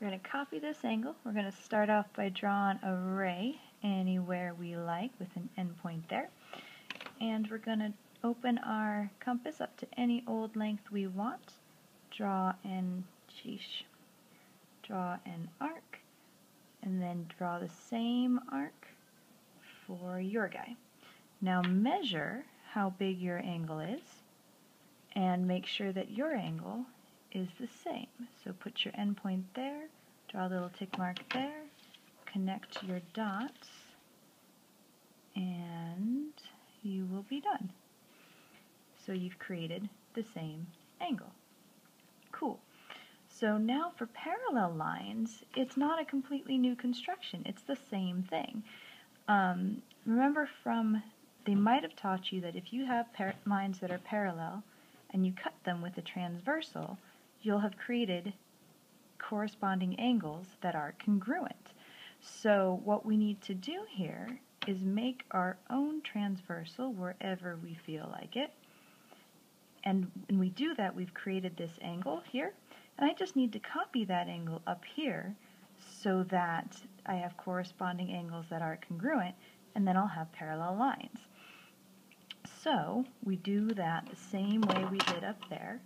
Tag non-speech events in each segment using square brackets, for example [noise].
We're going to copy this angle. We're going to start off by drawing a ray anywhere we like with an endpoint there. And we're going to open our compass up to any old length we want. Draw an, sheesh, draw an arc, and then draw the same arc for your guy. Now measure how big your angle is and make sure that your angle is the same. So put your endpoint there, draw a little tick mark there, connect your dots, and you will be done. So you've created the same angle. Cool. So now for parallel lines, it's not a completely new construction. It's the same thing. Um, remember from, they might have taught you that if you have lines that are parallel and you cut them with a transversal, you'll have created corresponding angles that are congruent. So what we need to do here is make our own transversal wherever we feel like it. And when we do that, we've created this angle here. And I just need to copy that angle up here so that I have corresponding angles that are congruent, and then I'll have parallel lines. So we do that the same way we did up there.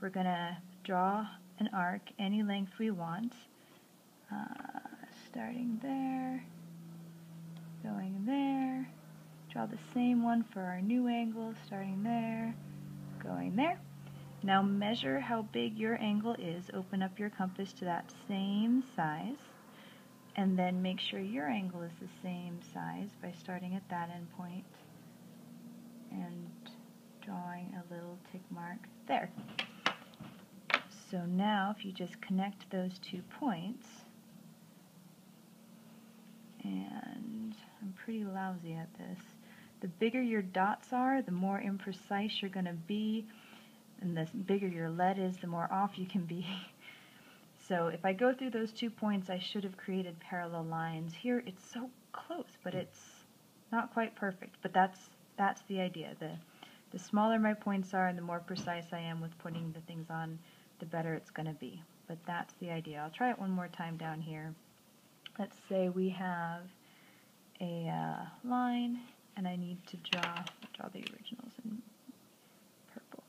We're going to draw an arc any length we want, uh, starting there, going there, draw the same one for our new angle, starting there, going there. Now measure how big your angle is, open up your compass to that same size, and then make sure your angle is the same size by starting at that endpoint and drawing a little tick mark there. So now if you just connect those two points, and I'm pretty lousy at this, the bigger your dots are, the more imprecise you're going to be, and the bigger your lead is, the more off you can be. [laughs] so if I go through those two points, I should have created parallel lines. Here it's so close, but it's not quite perfect, but that's that's the idea. The, the smaller my points are and the more precise I am with putting the things on the better it's going to be. But that's the idea. I'll try it one more time down here. Let's say we have a uh, line and I need to draw, draw the originals in purple.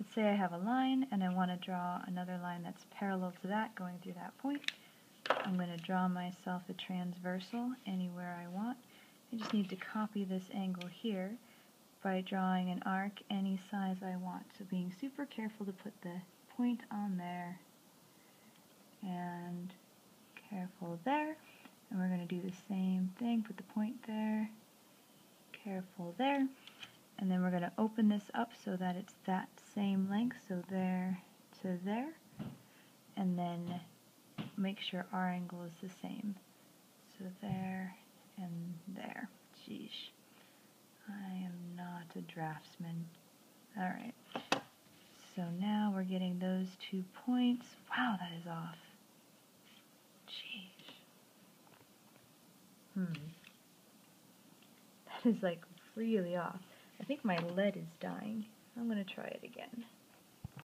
Let's say I have a line and I want to draw another line that's parallel to that going through that point. I'm going to draw myself a transversal anywhere I want. I just need to copy this angle here by drawing an arc any size I want. So being super careful to put the point on there. And careful there. And we're going to do the same thing put the point there. Careful there. And then we're going to open this up so that it's that same length so there to there. And then make sure our angle is the same. So there and there. Sheesh. I am not a draftsman. Alright so now we're getting those two points. Wow, that is off. Jeez. Hmm. That is like really off. I think my lead is dying. I'm going to try it again.